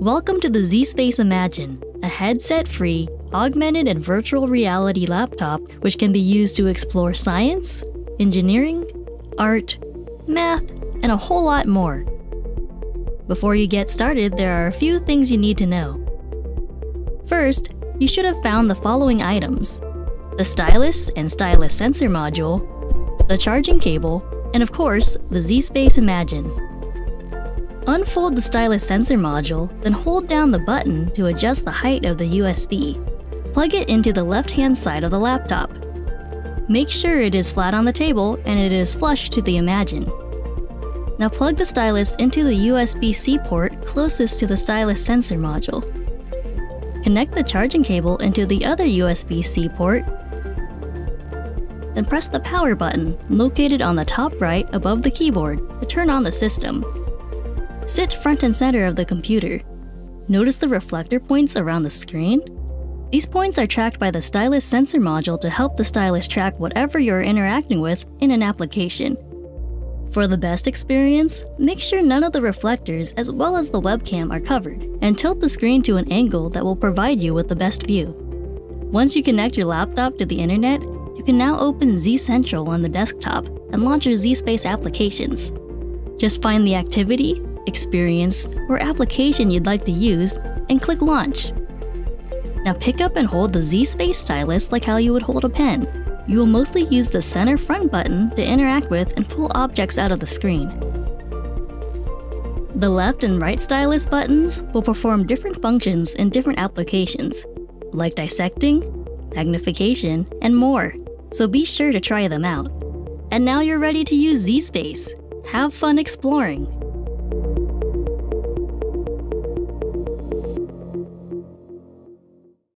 Welcome to the zSpace Imagine, a headset-free, augmented and virtual reality laptop which can be used to explore science, engineering, art, math, and a whole lot more. Before you get started, there are a few things you need to know. First, you should have found the following items the stylus and stylus sensor module, the charging cable, and of course, the zSpace Imagine. Unfold the stylus sensor module, then hold down the button to adjust the height of the USB. Plug it into the left-hand side of the laptop. Make sure it is flat on the table and it is flush to the Imagine. Now plug the stylus into the USB-C port closest to the stylus sensor module. Connect the charging cable into the other USB-C port, then press the power button located on the top right above the keyboard to turn on the system. Sit front and center of the computer. Notice the reflector points around the screen? These points are tracked by the stylus sensor module to help the stylus track whatever you're interacting with in an application. For the best experience, make sure none of the reflectors as well as the webcam are covered, and tilt the screen to an angle that will provide you with the best view. Once you connect your laptop to the internet, you can now open zCentral on the desktop and launch your zSpace applications. Just find the activity, experience, or application you'd like to use and click Launch. Now pick up and hold the zSpace stylus like how you would hold a pen. You will mostly use the center front button to interact with and pull objects out of the screen. The left and right stylus buttons will perform different functions in different applications, like dissecting, magnification, and more, so be sure to try them out. And now you're ready to use zSpace. Have fun exploring!